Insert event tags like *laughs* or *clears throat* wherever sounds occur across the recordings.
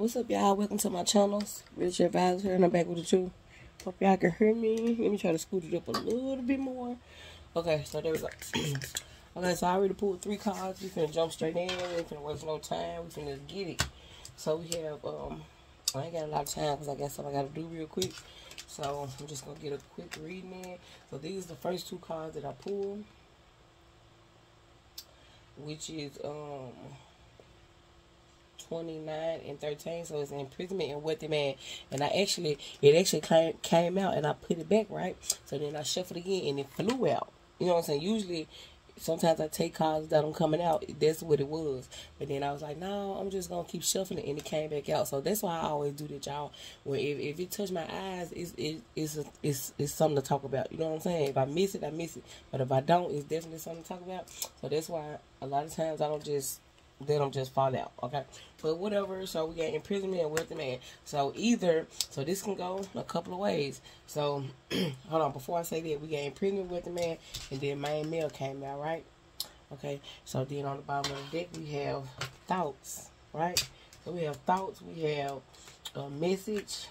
What's up, y'all? Welcome to my channels. Rich Advisor here, and I'm back with the truth. Hope y'all can hear me. Let me try to scoot it up a little bit more. Okay, so there we go. *clears throat* okay, so I already pulled three cards. We finna jump straight in. We finna waste no time. We finna get it. So we have, um, I ain't got a lot of time because I got something I gotta do real quick. So I'm just gonna get a quick reading in. So these are the first two cards that I pulled, which is, um, 29 and 13 so it's imprisonment and wealthy man and i actually it actually came, came out and i put it back right? So then i shuffled again and it flew out. You know what i'm saying? Usually sometimes i take cards that i'm coming out that's what it was. But then i was like no i'm just gonna keep shuffling and it came back out. So that's why i always do that y'all. When if, if it touch my eyes it's it, it's, a, it's it's something to talk about. You know what i'm saying? If i miss it i miss it. But if i don't it's definitely something to talk about. So that's why a lot of times i don't just let them just fall out. Okay, but whatever. So we got imprisonment and wealthy man. So either so this can go a couple of ways. So *clears throat* hold on, before I say that, we got imprisonment with the man, and then main male came out right. Okay, so then on the bottom of the deck we have thoughts, right? So we have thoughts, we have a message,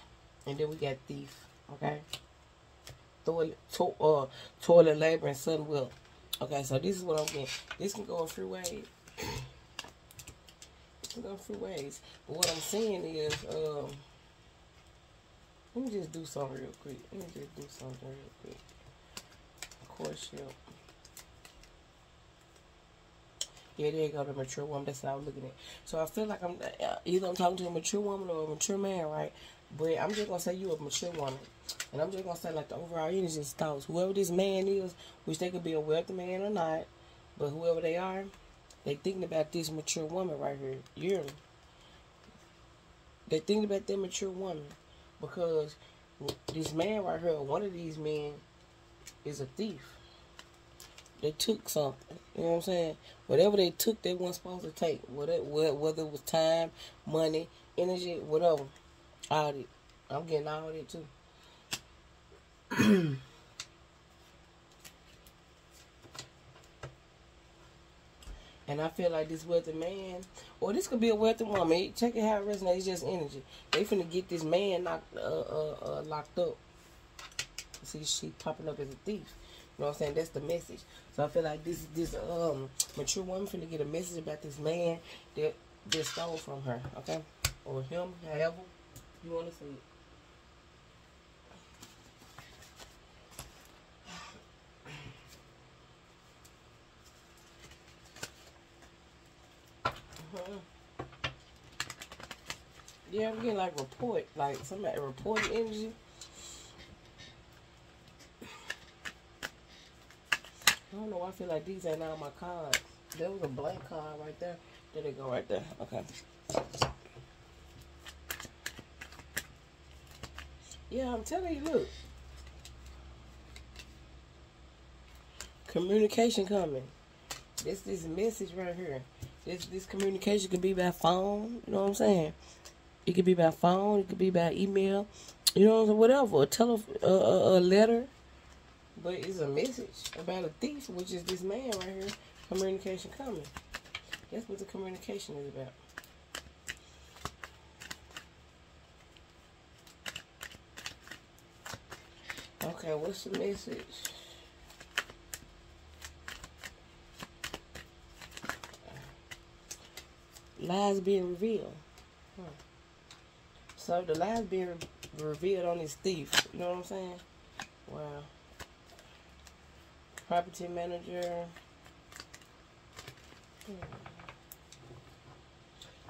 and then we got thief. Okay, toilet, to, uh, toilet labor and sudden will. Okay, so this is what I'm getting. This can go a few ways *clears throat* go few ways. But what I'm saying is, um, let me just do something real quick. Let me just do something real quick. Of course you. Yeah, there you go, the mature woman. That's what I'm looking at. So I feel like I'm uh, either I'm talking to a mature woman or a mature man, right? But I'm just gonna say you a mature woman, and I'm just gonna say like the overall energy thoughts. Whoever this man is, which they could be a wealthy man or not, but whoever they are, they thinking about this mature woman right here yearly. They thinking about that mature woman because this man right here, one of these men, is a thief. They took something. You know what I'm saying? Whatever they took, they weren't supposed to take. Whether whether it was time, money, energy, whatever. All it. I'm getting all of it too. *clears throat* And I feel like this wealthy man, or this could be a wealthy woman. Check it how it resonates. It's just energy. They finna get this man knocked, uh, uh, uh, locked up. See, she popping up as a thief. You know what I'm saying? That's the message. So I feel like this this um mature woman finna get a message about this man that that stole from her. Okay, or him, however you wanna say it. Yeah, I'm getting like report, like somebody reporting energy. I don't know. why I feel like these ain't all my cards. There was a blank card right there. There they go right there. Okay. Yeah, I'm telling you, look. Communication coming. This this message right here. This this communication could be by phone. You know what I'm saying? It could be by phone. It could be by email. You know, whatever. A tele, uh, a, a letter. But it's a message about a thief, which is this man right here. Communication coming. That's what the communication is about. Okay, what's the message? Lies being revealed. Huh. So the lies being re revealed on this thief. You know what I'm saying? Wow. Property manager. Hmm.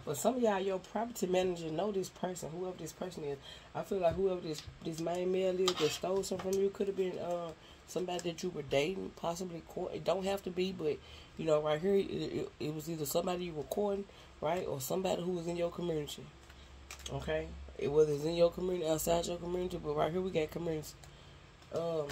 But some of y'all, your property manager know this person, whoever this person is. I feel like whoever this this main male is that stole something from you could have been uh, somebody that you were dating, possibly. Court. It don't have to be, but you know, right here, it, it, it was either somebody you were courting, right, or somebody who was in your community. Okay, it, whether it's in your community, outside your community, but right here we got community. Um,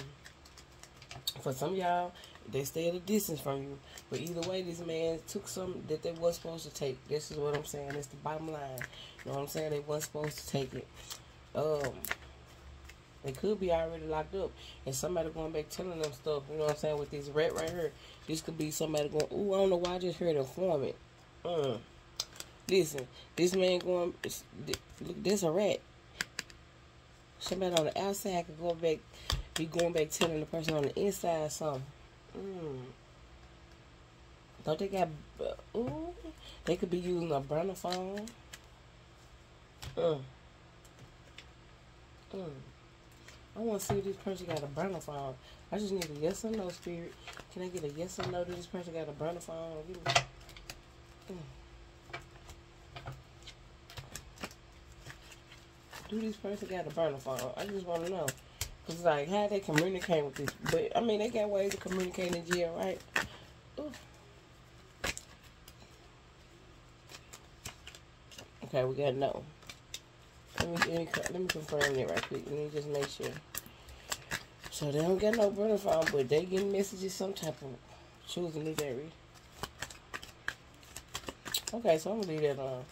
for some y'all, they stay at a distance from you. But either way, this man took some that they wasn't supposed to take. This is what I'm saying. That's the bottom line. You know what I'm saying? They wasn't supposed to take it. Um, they could be already locked up. And somebody going back telling them stuff. You know what I'm saying? With this rat right here. This could be somebody going, ooh, I don't know why I just heard informant. Mm. Listen, this man going. Look, there's a rat. Somebody on the outside could go back, be going back telling the person on the inside something. Mm. Don't they got? Ooh, they could be using a burner phone. Mm. Mm. I want to see if this person got a burner phone. I just need a yes or no spirit. Can I get a yes or no that this person got a burner phone? Mm. Do this person got a burner phone? I just want to know. Because, like, how they communicate with this? But, I mean, they got ways of communicating in jail, right? Ooh. Okay, we got no. Let me, let me, let me confirm that right quick. Let me just make sure. So they don't get no burner phone, but they get messages some type of choosing new dairy. Okay, so I'm gonna leave that on.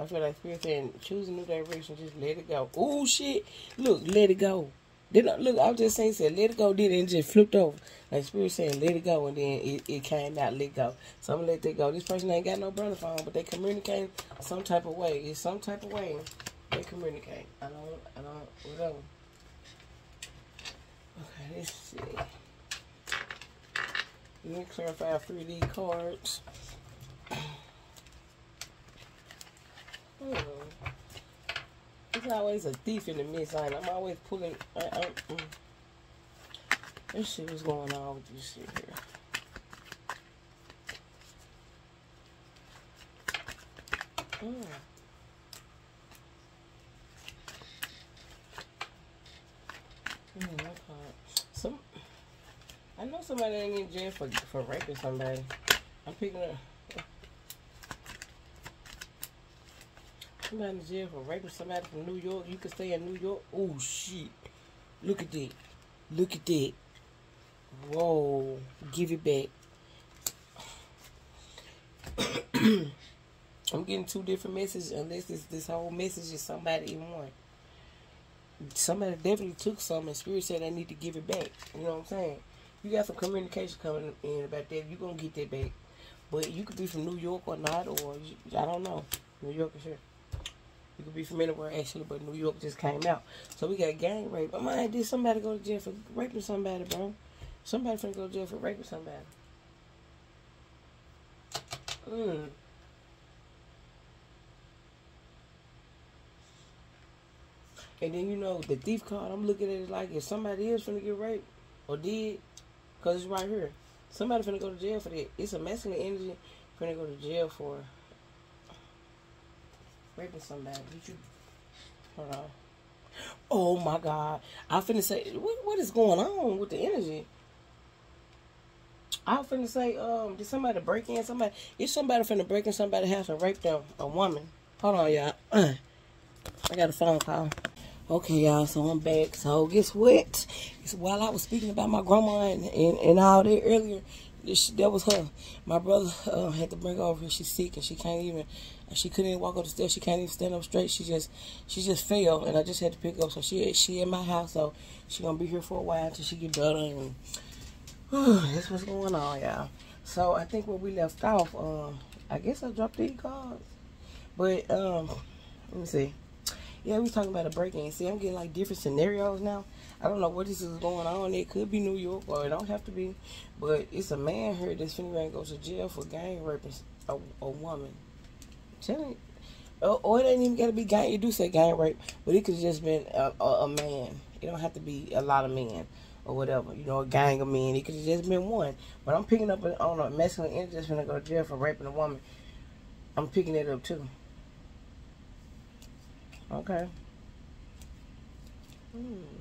I feel like spirit saying choose a new direction, just let it go. Oh shit! Look, let it go. Then uh, look, I was just saying, said let it go. Then it just flipped over. Like spirit saying let it go, and then it, it came out let go. So I'm gonna let that go. This person ain't got no burner phone, but they communicate some type of way. It's some type of way they communicate. I don't, I don't, whatever. Okay, let's see. Let me clarify 3D cards. Hmm. There's always a thief in the midst. I'm always pulling. I, I, mm. Let's see what's going on with this shit here. Mm. Some, I know somebody ain't in jail for for raping somebody. I'm picking up. Somebody in jail for raping somebody from New York. You can stay in New York. Oh shit! Look at that. Look at that. Whoa! Give it back. *coughs* I'm getting two different messages unless this this whole message is somebody in one somebody definitely took some and spirit said I need to give it back. You know what I'm saying? You got some communication coming in about that. You're to get that back. But you could be from New York or not, or I don't know. New York is here. You could be from anywhere actually, but New York just came out. So we got gang rape. I might did somebody go to jail for raping somebody, bro? Somebody finna go to jail for raping somebody. Hmm. And then you know the thief card. I'm looking at it like if somebody is finna get raped or did, cause it's right here. Somebody finna go to jail for that. It's a masculine energy finna go to jail for raping somebody. Did you? Hold on. Oh my God! I finna say what what is going on with the energy? I finna say, um, did somebody break in somebody? Is somebody finna break in somebody's house and rape them? A woman? Hold on, y'all. *clears throat* I got a phone call. Okay, y'all, so I'm back. So guess what? While I was speaking about my grandma and, and, and all that earlier, this, that was her. My brother uh, had to bring her over here. She's sick and she can't even, she couldn't even walk up the stairs. She can't even stand up straight. She just, she just fell, and I just had to pick her up. So she, she in my house, so she gonna be here for a while until she get better. And *sighs* that's what's going on, y'all. So I think where we left off, um, I guess I dropped these cards, but um, let me see yeah, we talking about a break-in. See, I'm getting like different scenarios now. I don't know what this is going on. It could be New York, or it don't have to be. But it's a man here that's finna go to jail for gang raping a, a woman. Telling, or, or it ain't even gotta be gang. You do say gang rape, but it could just been a, a, a man. It don't have to be a lot of men or whatever. You know, a gang of men. It could have just been one. But I'm picking up on a masculine energy that's finna go to jail for raping a woman. I'm picking it up too. Okay. Hmm.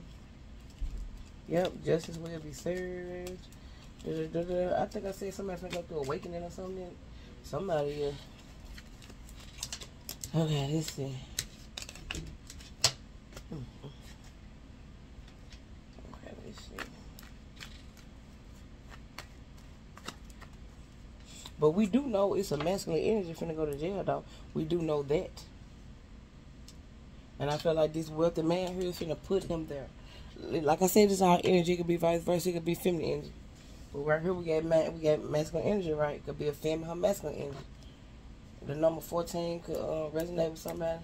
Yep, justice will be served. I think I said somebody's gonna go through awakening or something. Somebody. Uh... Okay, let's see. Okay, let's see. But we do know it's a masculine energy finna go to jail, though. We do know that. And I feel like this wealthy man here is to put him there. Like I said, this our energy. It could be vice versa. It could be feminine energy. But right here we got man, we got masculine energy, right? It could be a feminine masculine energy. the number 14 could uh, resonate with somebody.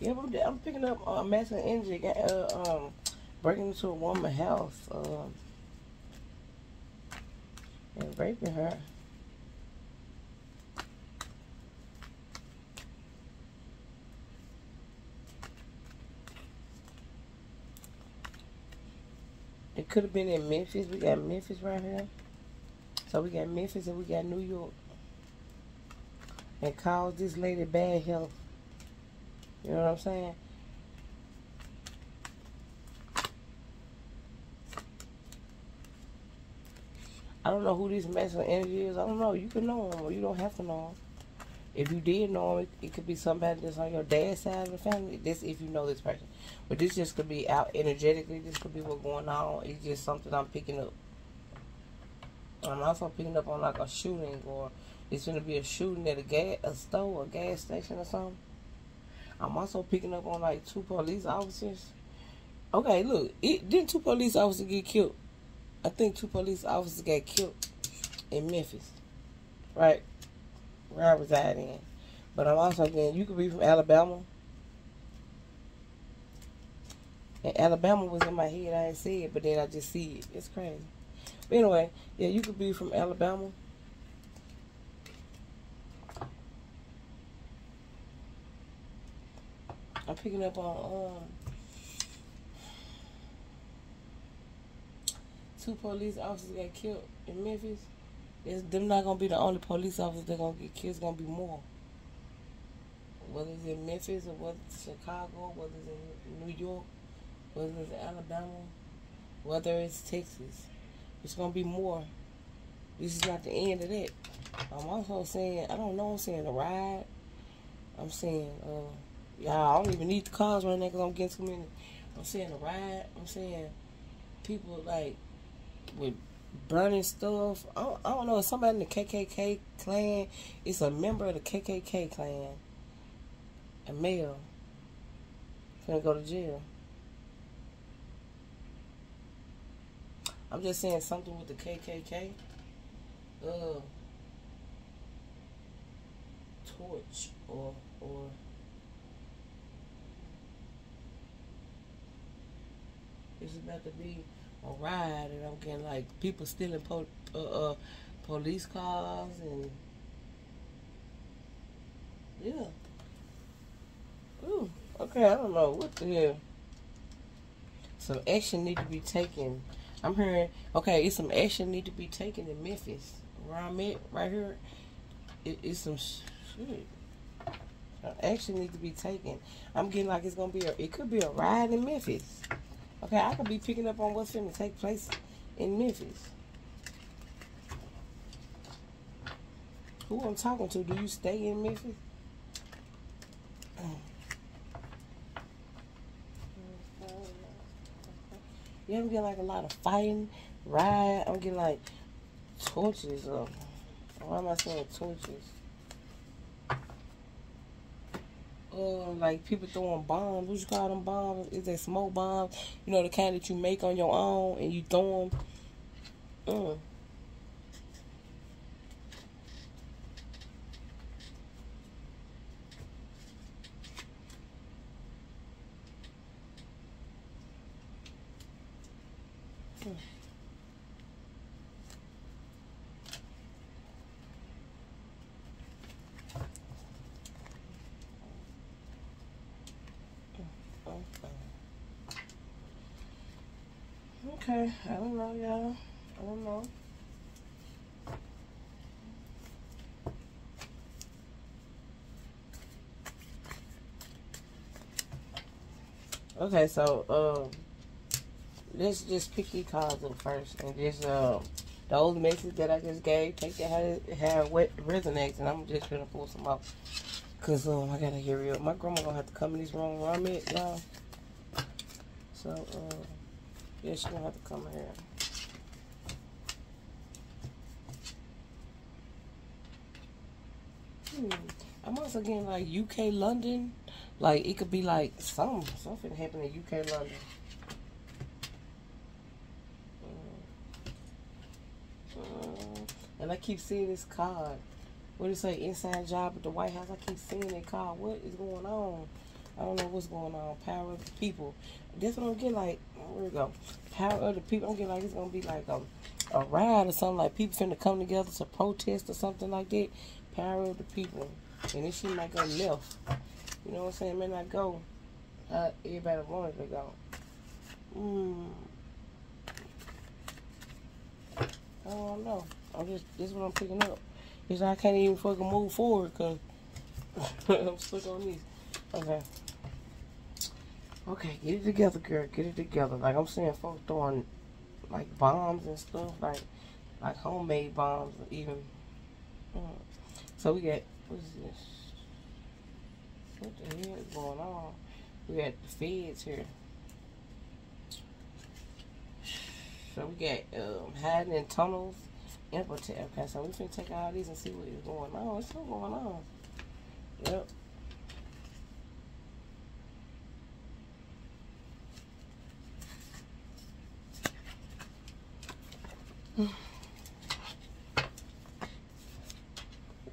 Yeah, I'm, I'm picking up uh, masculine energy, uh, um, breaking into a woman's house, um, and raping her. It could have been in Memphis. We got Memphis right here. So we got Memphis and we got New York. And caused this lady bad health. You know what I'm saying? I don't know who this masculine energy is. I don't know. You can know him or you don't have to know him. If you did know him, it, it could be somebody that's on your dad's side of the family. This if you know this person. But this just could be out energetically. This could be what's going on. It's just something I'm picking up. I'm also picking up on like a shooting or it's going to be a shooting at a gas a store, a gas station or something. I'm also picking up on like two police officers. Okay, look, it, didn't two police officers get killed? I think two police officers got killed in Memphis, right? Where I reside in. But I'm also getting, you could be from Alabama. And Alabama was in my head, I didn't see it, but then I just see it. It's crazy. But anyway, yeah, you could be from Alabama. I'm picking up on um, two police officers got killed in Memphis. It's, them not gonna be the only police officers that gonna get killed. It's gonna be more. Whether it's in Memphis or whether it's Chicago, whether it's in New York, whether it's Alabama, whether it's Texas, it's gonna be more. This is not the end of that. I'm also saying I don't know. I'm saying a ride. I'm saying. Uh, Y'all, I don't even need the cars right now because I'm getting too many. I'm saying a ride. I'm saying people like with burning stuff. I don't, I don't know. Somebody in the KKK Klan. It's a member of the KKK Klan. A male. Gonna go to jail. I'm just saying something with the KKK. Uh, torch or or It's about to be a ride, and I'm getting like people stealing po- uh, uh, police cars and yeah. Ooh, okay, I don't know what the hell. Some action need to be taken. I'm hearing okay, it's some action need to be taken in Memphis. Where I'm at, right here, it, it's some shit. Action need to be taken. I'm getting like it's gonna be a. It could be a ride in Memphis. Okay, I could be picking up on what's going to take place in Memphis. Who I'm talking to? Do you stay in Memphis? Yeah, I'm getting like a lot of fighting, riot. I'm getting like torches. Of, why am I saying torches? Uh, like people throwing bombs. What you call them bombs? Is that smoke bombs? You know the kind that you make on your own and you throw them. Mm. I don't know, y'all. I don't know. Okay, so um, let's just pick your cards up first, and just um, the old message that I just gave, take it how it, how it resonates, and I'm just gonna pull some up, cause um, I gotta hear it. My grandma gonna have to come in this room where I'm at, y'all. So um. Yeah, she's gonna have to come here. Hmm. I'm also getting like UK London Like it could be like something, something happened in UK London. And I keep seeing this card. What do you say? Inside job at the White House. I keep seeing that card. What is going on? I don't know what's going on. Power of the people. That's what I'm getting like. Where we go? Power of the people. I'm getting like it's gonna be like a, a ride or something. Like people finna come together to protest or something like that. Power of the people. And this shit might go left. You know what I'm saying? May not go how everybody wanted to go. Hmm. I don't know. I'm just, this is what I'm picking up. Is I can't even fucking move forward because *laughs* I'm stuck on these. Okay. Okay, get it together, girl. Get it together. Like I'm saying, folks throwing like bombs and stuff, like like homemade bombs, even. Mm. So we got what is this? What the hell is going on? We got the feds here. So we got um, hiding in tunnels, EMP attack. Okay, so we can take all these and see what is going on. What's still going on? Yep.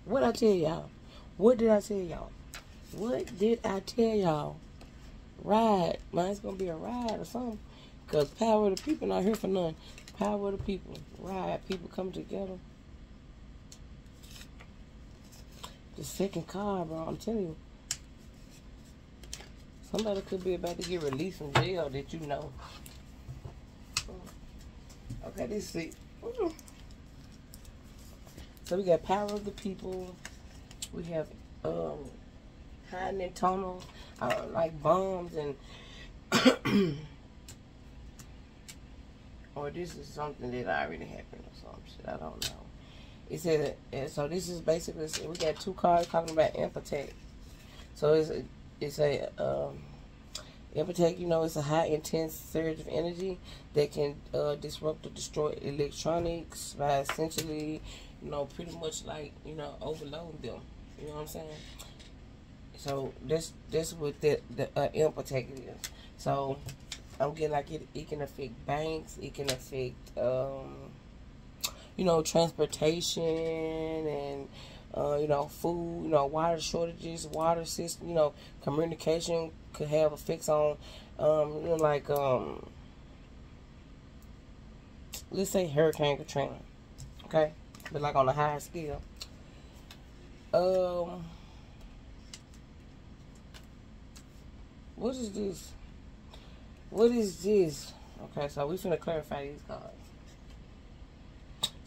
What I tell y'all? What did I tell y'all? What did I tell y'all? Ride. Mine's gonna be a ride or something. Cause power of the people not here for none. Power of the people. Ride. People come together. The second car, bro. I'm telling you. Somebody could be about to get released from jail that you know. Okay, this see. So we got power of the people. We have um hiding in tunnels, uh, like bombs and *coughs* or this is something that already happened or some shit. I don't know. It said so. This is basically we got two cards talking about EMP attack. So it's it's a um, EMP attack. You know, it's a high intense surge of energy that can uh, disrupt or destroy electronics by essentially, you know, pretty much like you know overload them. You know what I'm saying? So this this what the the uh, EMP attack is. So I'm getting like it. It can affect banks. It can affect um, you know transportation and uh, you know food. You know water shortages, water system. You know communication could have effects on um, you know like um, let's say Hurricane Katrina. Okay, but like on a higher scale. Um What is this? What is this? Okay, so we finna clarify these cards.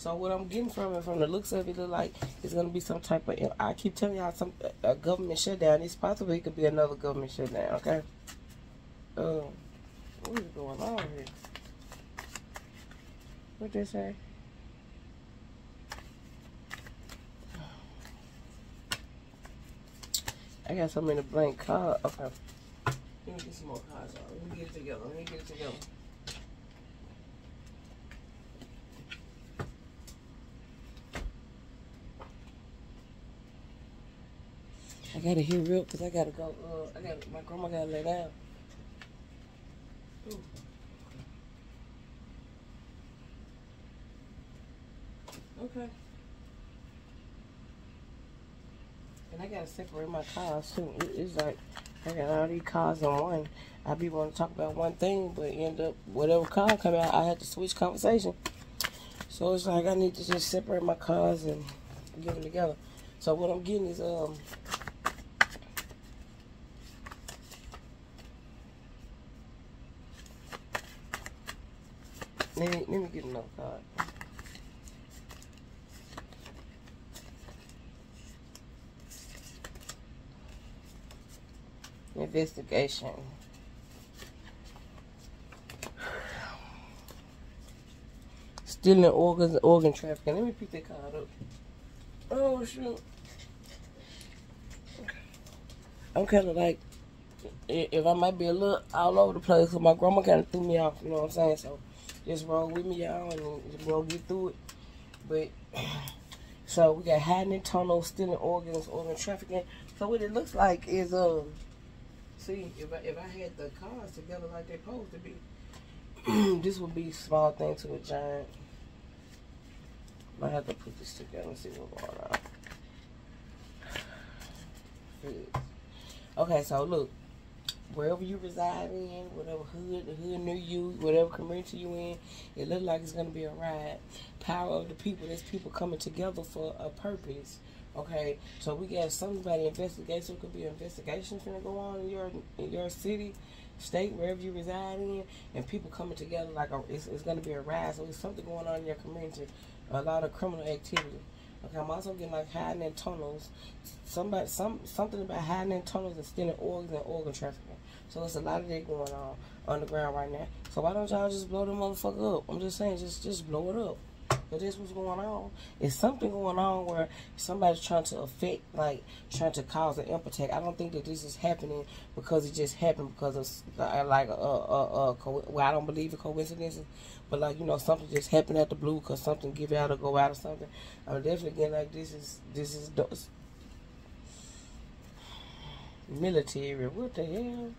So what I'm getting from it, from the looks of it, look like it's gonna be some type of. I keep telling y'all some a government shutdown. It's possible it could be another government shutdown. Okay. Um, what is going on here? What they say? I got so many blank cards. Okay. Let me get some more cards on. Let me get it together. Let me get it together. Gotta hear real because I gotta go. Uh, I got my grandma gotta lay down. Okay. And I gotta separate my cars too. it's like I got all these cars in one. I be want to talk about one thing, but end up whatever car come out, I had to switch conversation. So it's like I need to just separate my cars and get them together. So what I'm getting is um. Let me, let me get another card. investigation. Stealing organs, organ trafficking. Let me pick that card up. Oh shoot. I'm kind of like, if I might be a little all over the place, cause my grandma kind of threw me off. You know what I'm saying? So just roll with me, y'all, and we'll get through it. But *clears throat* so we got hiding in tunnels, stealing organs, organ trafficking. So what it looks like is um See, if I if I had the cars together like they're supposed to be, *clears throat* this would be small thing to a giant. I have to put this together and see what's going on. Okay, so look, wherever you reside in, whatever hood, the hood near you, whatever community you in, it looks like it's gonna be a ride. Power of the people. There's people coming together for a purpose. Okay, so we got somebody investigation. It could be an investigation gonna go on in your in your city, state, wherever you reside in, and people coming together like a, it's, it's gonna be a ride. So there's something going on in your community. A lot of criminal activity. Okay, I'm also getting like hiding in tunnels. Somebody, some something about hiding in tunnels and stealing organs and organ trafficking. So there's a lot of that going on underground right now. So why don't y'all just blow the motherfucker up? I'm just saying, just just blow it up. But this what's going on. It's something going on where somebody's trying to affect, like trying to cause an impact. I don't think that this is happening because it just happened because of uh, like a, a, a, well, I don't believe in coincidences, but like you know something just happened at the blue because something give out or go out or something. I'm definitely getting like this is this is military. What the hell?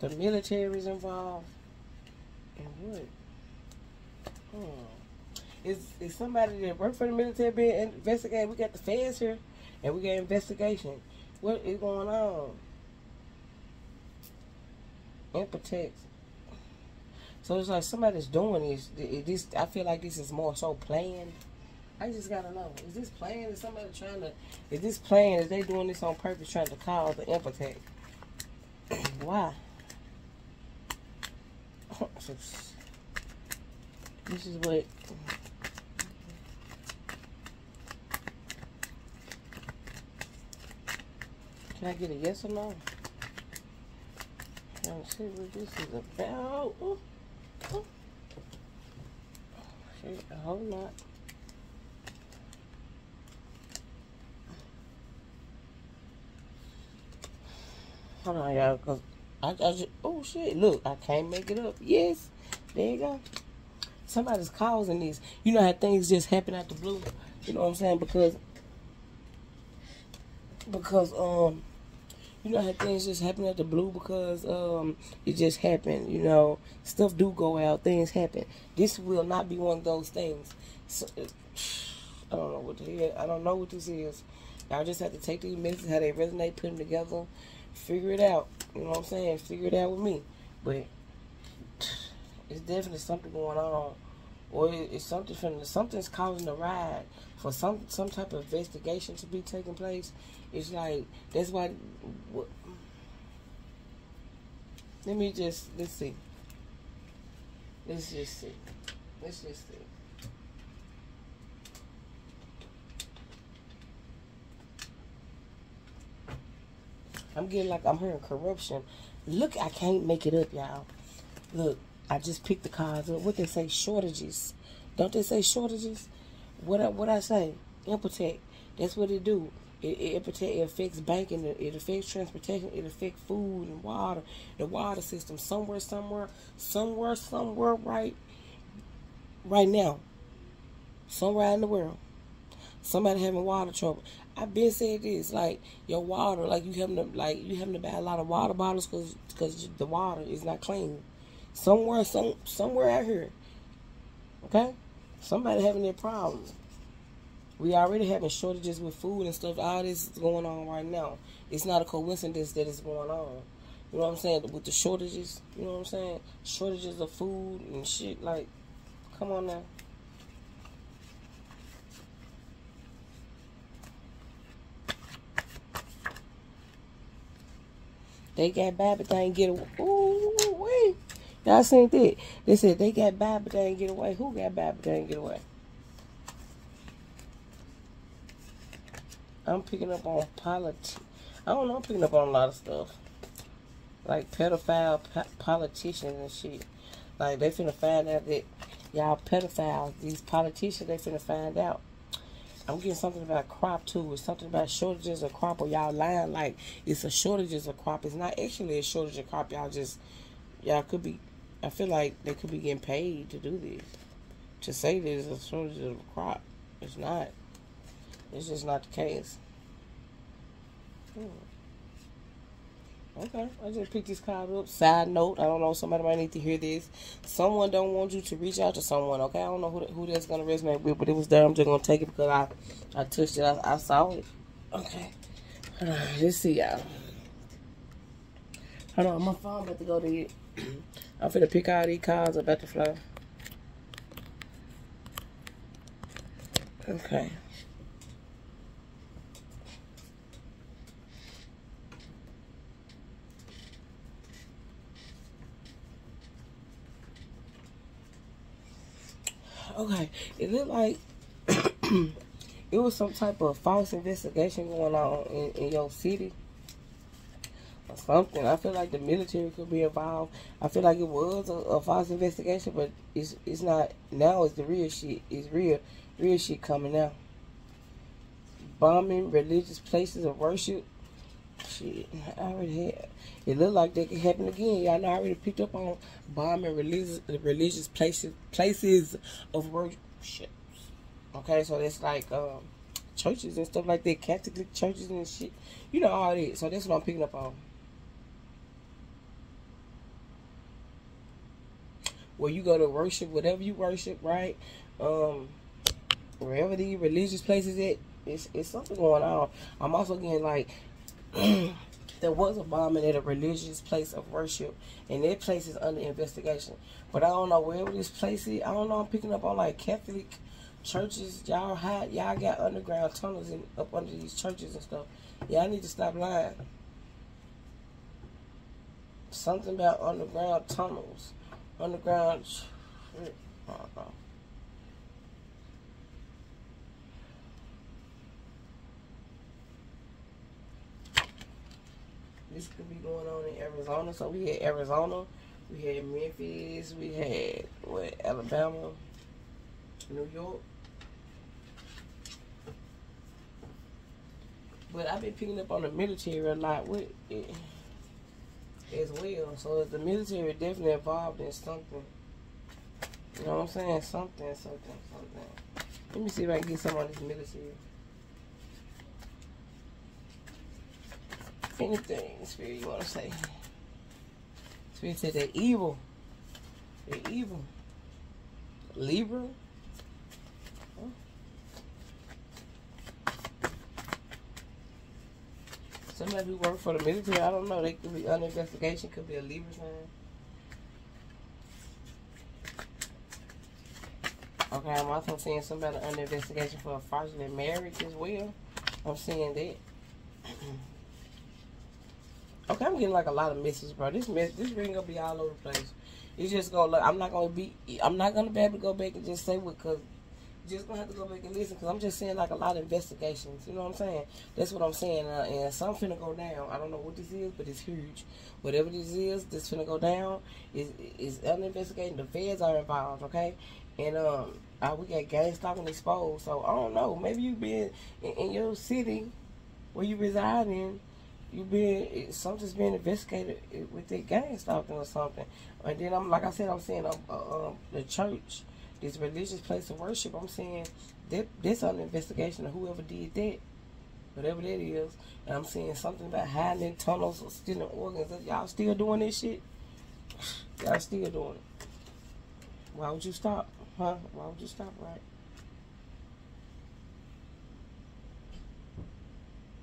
The military's involved. And what? Hmm. Is is somebody that work for the military being investigated? We got the feds here, and we got investigation. What is going on? And protect. So it's like somebody's doing this. This I feel like this is more so planned. I just gotta know: is this planned? Is somebody trying to? Is this planned? Is they doing this on purpose, trying to cause the impact? *clears throat* Why? This is what Can I get a yes or no? Trying to see what this is about. See, a whole lot. Hold on, y'all, because I, I just, oh shit, look, I can't make it up. Yes, there you go. Somebody's causing this. You know how things just happen out the blue? You know what I'm saying? Because, because, um, you know how things just happen at the blue because um it just happened. You know, stuff do go out, things happen. This will not be one of those things. So, I don't know what the hell. I don't know what this is. Y'all just have to take these messages, how they resonate, put them together, figure it out. You know what I'm saying? Figure it out with me. But it's definitely something going on, or it's something from something's causing the ride for some some type of investigation to be taking place. It's like that's why. What, let me just let's see. Let's just see. Let's just see. I'm getting like I'm hearing corruption. Look, I can't make it up, y'all. Look, I just picked the cards up. What they say, shortages. Don't they say shortages? What what I say? EMP attack. That's what it do. It, it, it, it affects banking, it, it affects transportation, it affects food and water, the water system. Somewhere, somewhere, somewhere, somewhere, right, right now, somewhere in the world, somebody having water trouble. I've been saying this, like your water, like you having to, like you having to buy a lot of water bottles because because the water is not clean. Somewhere, some somewhere out here, okay, somebody having their problems. We already having shortages with food and stuff. All this is going on right now. It's not a coincidence that it's going on. You know what I'm saying? With the shortages, you know what I'm saying? Shortages of food and shit. Like, come on now. They got bad, but they ain't get away. Ooh, wait. Y'all seen that? They said they got bad, but they ain't get away. Who got bad, but they ain't get away? I'm picking up on politics. I don't know, I'm picking up on a lot of stuff. Like pedophile politicians and shit. Like, they finna find out that y'all pedophiles, these politicians, they finna find out. I'm getting something about crop too. It's something about shortages of crop or y'all lying like it's a shortages of crop. It's not actually a shortage of crop. Y'all just, y'all could be, I feel like they could be getting paid to do this. To say there's a shortage of crop. It's not. It's just not the case. Hmm. Okay, I just picked this card up. Side note, I don't know, somebody might need to hear this. Someone don't want you to reach out to someone, okay? I don't know who, who that's going to resonate with, but it was there. I'm just going to take it because I, I touched it. I, I saw it. Okay. Hold on, let's see, y'all. Hold on, my phone about to go to it. *clears throat* I'm finna pick all these cards about to fly. Okay. Okay, it looked like *clears throat* it was some type of false investigation going on in, in your city or something. I feel like the military could be involved. I feel like it was a, a false investigation, but it's it's not now. It's the real shit. It's real, real shit coming out. Bombing religious places of worship. Shit, I already had. It looked like that could happen again. Y'all know I already picked up on bombing religious religious places places of worship. Okay, so that's like um, churches and stuff like that, Catholic churches and shit. You know all that. So that's what I'm picking up on. Where you go to worship, whatever you worship, right? Um, wherever the religious places at, it's, it's something going on. I'm also getting like *clears throat* there was a bombing at a religious place of worship, and that place is under investigation. But I don't know where this place is. I don't know. I'm picking up on like Catholic churches. Y'all had y'all got underground tunnels in, up under these churches and stuff. Y'all need to stop lying. Something about underground tunnels, underground. I don't know. This could be going on in Arizona. So we had Arizona, we had Memphis, we had what Alabama, New York. But I've been picking up on the military a lot with it as well. So the military definitely involved in something. You know what I'm saying? Something, something, something. Let me see if I can get some on this military. Anything, Spirit, you want to say. Spirit said they're evil. They're evil. Libra. Somebody who work for the military, I don't know. They could be under investigation. Could be a Libra sign. Okay, I'm also seeing somebody under investigation for a fraudulent marriage as well. I'm seeing that. *clears throat* Okay, I'm getting like a lot of messages, bro. This mess, this ring gonna be all over the place. It's just gonna look. I'm not gonna be. I'm not gonna be able to go back and just say what, cause just gonna have to go back and listen, cause I'm just seeing like a lot of investigations. You know what I'm saying? That's what I'm saying. Uh, and something finna go down. I don't know what this is, but it's huge. Whatever this is, this finna go down. Is is uninvestigated. The feds are involved. Okay, and um, uh, we got gang stalking exposed. So I don't know. Maybe you been in, in your city where you reside in you being something's being investigated with that gang stalking or something. And then I'm like I said, I'm seeing um, the church, this religious place of worship. I'm saying that this under investigation of whoever did that, whatever that is. And I'm seeing something about hiding in tunnels or stealing organs. Y'all still doing this shit? *sighs* Y'all still doing it? Why would you stop? Huh? Why would you stop? Right?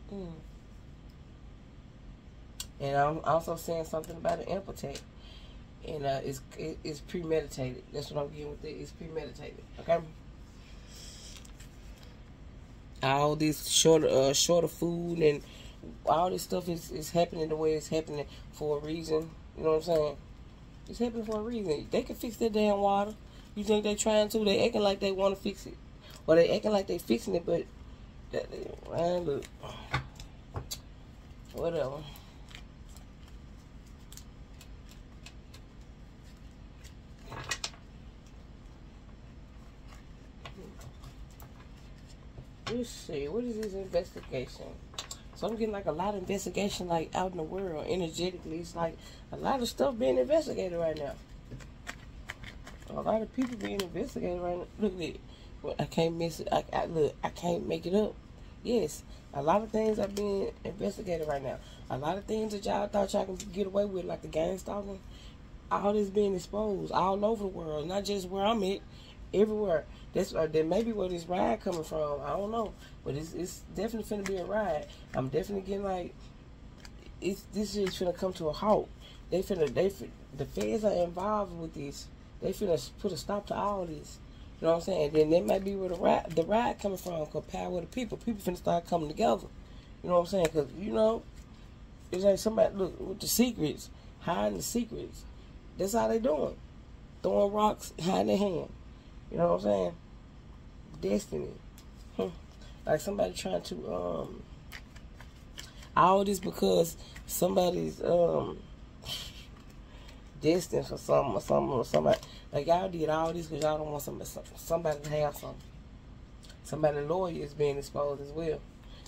Hmm. And I'm also saying something about an impotence. And uh, it's it, it's premeditated. That's what I'm getting with it. It's premeditated. Okay. All this short, uh, shorter food and all this stuff is, is happening the way it's happening for a reason. You know what I'm saying? It's happening for a reason. They can fix that damn water. You think they trying to? They acting like they want to fix it, or they acting like they fixing it, but that, man, look, whatever. Let's see. What is this investigation? So I'm getting like a lot of investigation like out in the world energetically. It's like a lot of stuff being investigated right now. A lot of people being investigated right now. Look at it. I can't miss it. I, I look. I can't make it up. Yes, a lot of things are being investigated right now. A lot of things that y'all thought y'all can get away with, like the gang stalking, all this being exposed all over the world, not just where I'm at, everywhere. That's uh, that maybe where this ride coming from. I don't know, but it's it's definitely finna be a ride. I'm definitely getting like, it's this is finna come to a halt. They finna they the feds are involved with this. They finna put a stop to all this. You know what I'm saying? Then that might be where the ride the ride coming from. Cause power the people. People finna start coming together. You know what I'm saying? Cause you know, it's like somebody look with the secrets, hiding the secrets. That's how they doing. Throwing rocks, hiding their hand. You know what I'm saying? Destiny. Hmm. Like somebody trying to um all this because somebody's um destined for something or something or somebody like y'all did all this because y'all don't want somebody somebody to have something. Somebody lawyer is being exposed as well.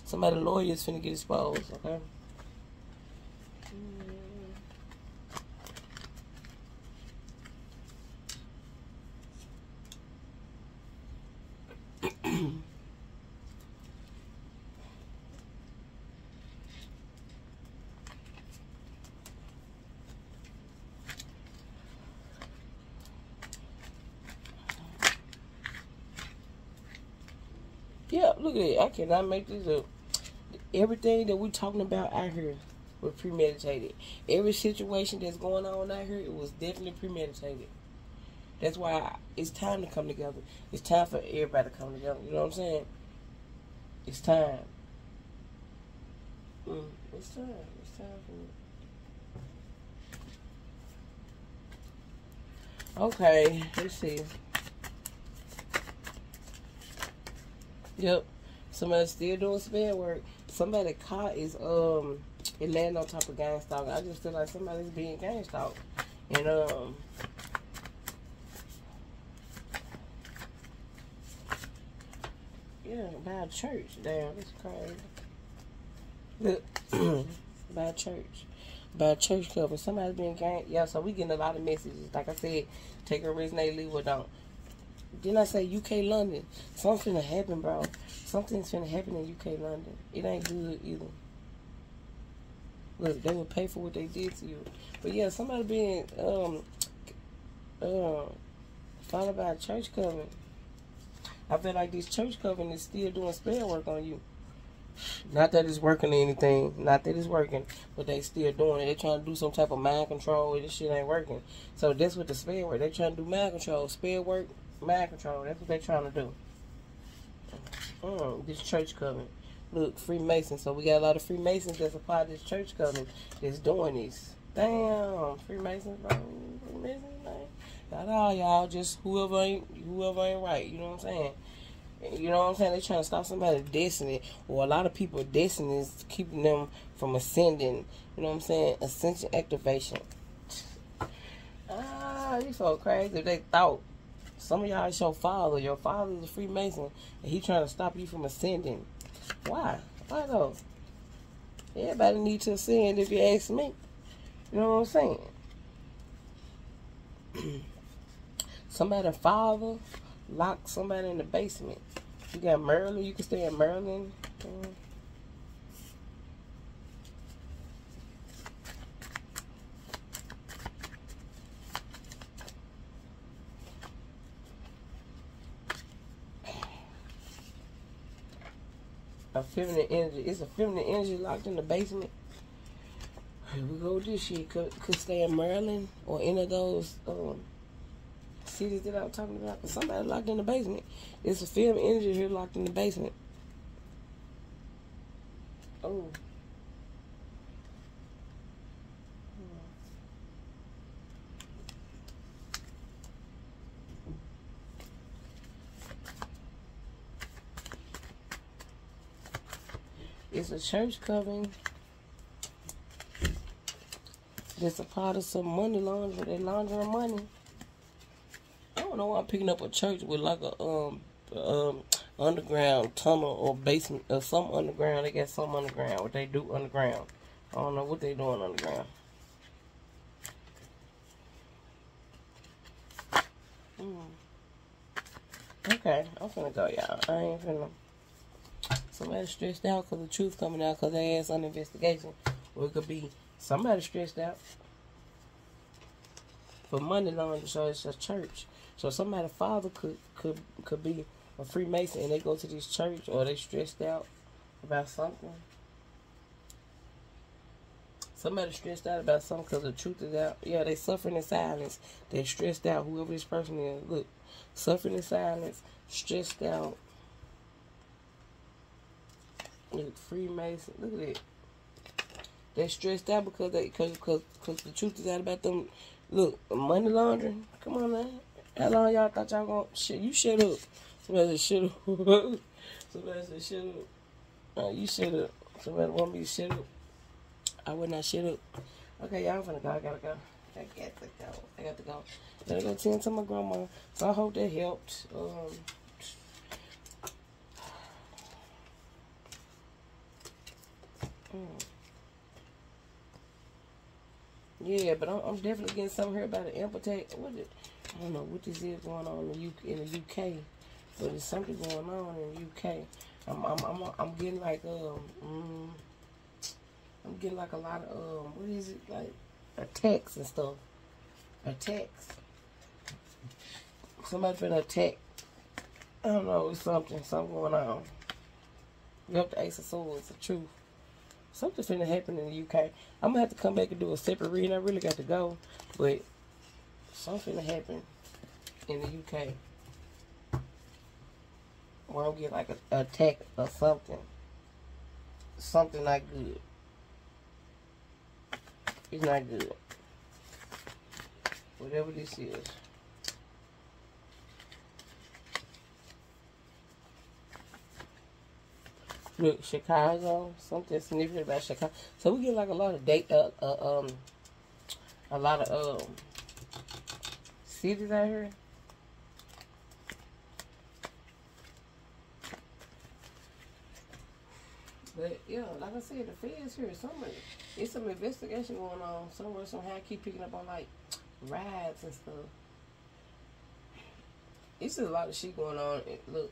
Somebody lawyer is finna get exposed, okay? Yeah, look at it. I cannot make this up. Everything that we're talking about out here was premeditated. Every situation that's going on out here, it was definitely premeditated. That's why it's time to come together. It's time for everybody to come together. You know what I'm saying? It's time. Mm, it's time. It's time for Okay, let's see. Yep. Somebody still doing spell work. Somebody caught is um it landed on top of gang stalking. I just feel like somebody's being gang stalked. And um Yeah, by a church. Damn, it's crazy. *coughs* by a church. By a church coven. Somebody's being gang yeah, so we getting a lot of messages. Like I said, take a risk, leave or don't. Didn't I say UK London? Something's gonna happen, bro. Something's gonna happen in UK London. It ain't good either. Look, they will pay for what they did to you. But yeah, somebody being um uh found by a church coven. I feel like this church coven is still doing spell work on you. Not that it's working or anything. Not that it's working, but they still doing it. They trying to do some type of mind control. This shit ain't working. So that's what the spell work. They trying to do mind control. Spell work mind control. That's what they're trying to do. Mm, this church covenant. Look, Freemason. So we got a lot of Freemasons that's a part of this church covenant that's doing this. Damn, Freemasons, bro. Freemasons, man. Not all y'all, just whoever ain't whoever ain't right. You know what I'm saying? You know what I'm saying? They're trying to stop somebody's destiny, or a lot of people' destiny is keeping them from ascending. You know what I'm saying? Ascension activation. Ah, you so crazy. They thought some of y'all is your father. Your father is a Freemason, and he trying to stop you from ascending. Why? Why though? Everybody need to ascend if you ask me. You know what I'm saying? *clears throat* somebody father locked somebody in the basement. You got Maryland. You can stay in Maryland. Mm. A feminine energy. It's a feminine energy locked in the basement. Here we go this shit. Could, could stay in Maryland or any of those um, cities that I was talking about. But somebody locked in the basement. It's a feminine energy here locked in the basement. Oh. Church covering. That's a part of some money laundering. They laundering money. I don't know why I'm picking up a church with like a um um underground tunnel or basement or some underground. They got some underground. What they do underground. I don't know what they doing underground. Mm. Okay, I'm finna go, y'all. I ain't finna Somebody stressed out because the truth coming out because they asked on investigation. Or it could be somebody stressed out for money laundering. So it's a church. So somebody's father could could could be a Freemason and they go to this church or they stressed out about something. Somebody stressed out about something because the truth is out. Yeah, they suffering in silence. They're stressed out. Whoever this person is, look, suffering in silence, stressed out. Look, Freemason. Look at it. They're stressed out because they because because because the truth is out about them. Look, money laundering. Come on man. How long y'all thought y'all gonna shit? You shut up. Somebody said shut up. *laughs* Somebody said shut up. Uh, you shut up. Somebody want me to shut up. I would not shut up. Okay, y'all, I'm finna go. I gotta go. I got to go. I got to go. Gotta go tend to my grandma. So I hope that helped. Um, mm. Yeah, but I'm, I'm, definitely getting something here about an EMP attack. What it? I don't know what this is going on in the UK, in the UK but there's something going on in the UK. I'm I'm I'm, I'm getting like um. Mm, I'm getting like a lot of um, what is it like attacks and stuff. Attacks. Somebody's been attacked. I don't know, something, something going on. You up the Ace of Swords, the truth. Something's gonna happen in the UK. I'm gonna have to come back and do a separate reading. I really got to go, but something happen in the UK. Where I'm getting like a attack or something. Something not good. It's not good. Whatever this is. Look, Chicago. Something significant about Chicago. So we get like a lot of date, uh, uh, um, a lot of um cities out here. But yeah, like I said, the feds here, somewhere, it's some investigation going on somewhere. Somehow I keep picking up on like rides and stuff. It's just a lot of shit going on. Look,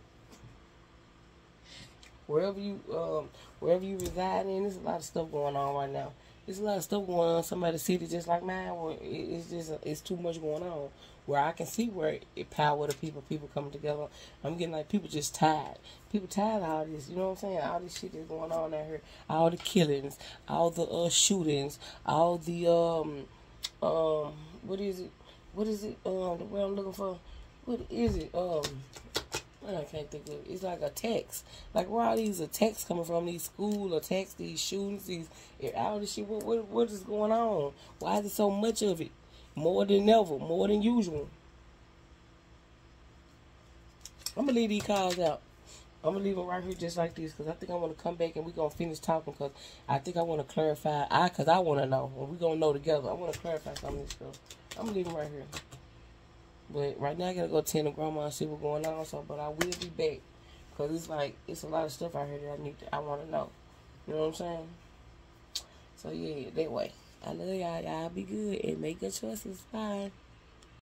wherever you um wherever you reside in, there's a lot of stuff going on right now. There's a lot of stuff going on. Some Somebody city just like mine, where it's just it's too much going on. Where I can see where it power the people, people coming together. I'm getting like people just tired. People tired of all this. You know what I'm saying? All this shit that's going on out here. All the killings, all the uh, shootings, all the um um what is it? What is it? Um, the word I'm looking for. What is it? Um, I can't think of it. It's like attacks. Like where are these attacks coming from? These school attacks, these shootings, these this shit. What, what what is going on? Why is there so much of it? More than ever, more than usual. I'm gonna leave these calls out. I'm gonna leave them right here just like this because I think I want to come back and we're gonna finish talking because I think I want to clarify. I because I want to know and we're gonna know together. I want to clarify some of this stuff. I'm gonna leave them right here. But right now I gotta go tend to grandma and see what's going on. So, but I will be back because it's like it's a lot of stuff out here that I need. To, I want to know. You know what I'm saying? So yeah, that way. I love y'all. Y'all be good and make good choices. Bye.